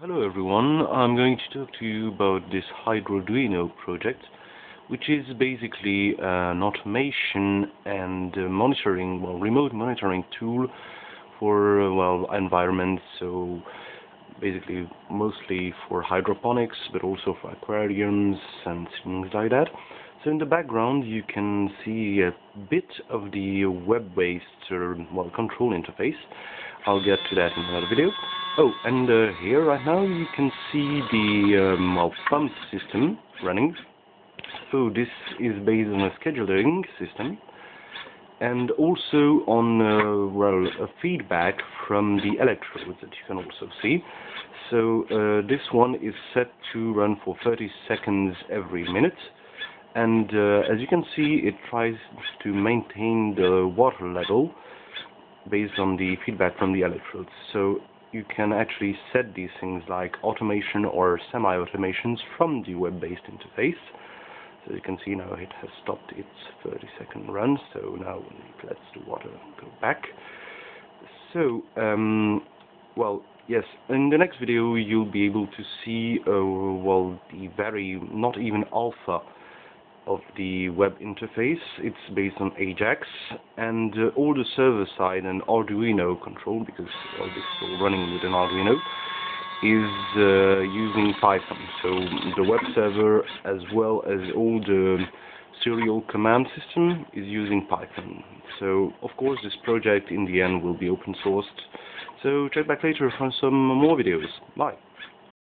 Hello everyone, I'm going to talk to you about this Hydroduino project, which is basically an automation and monitoring, well, remote monitoring tool for, well, environments, so basically mostly for hydroponics, but also for aquariums and things like that. So in the background you can see a bit of the web-based, uh, well, control interface. I'll get to that in another video. Oh, and uh, here right now you can see the um, well, pump system running. So this is based on a scheduling system and also on uh, well a feedback from the electrodes that you can also see. So uh, this one is set to run for 30 seconds every minute and uh, as you can see it tries to maintain the water level based on the feedback from the electrodes. So you can actually set these things like automation or semi-automations from the web-based interface. So you can see now it has stopped its 30 second run, so now it lets the water go back. So, um, well, yes, in the next video you'll be able to see, uh, well, the very, not even alpha of the web interface. It's based on Ajax and uh, all the server side and Arduino control because all this is all running with an Arduino is uh, using Python. So the web server as well as all the serial command system is using Python. So of course this project in the end will be open sourced. So check back later for some more videos. Bye.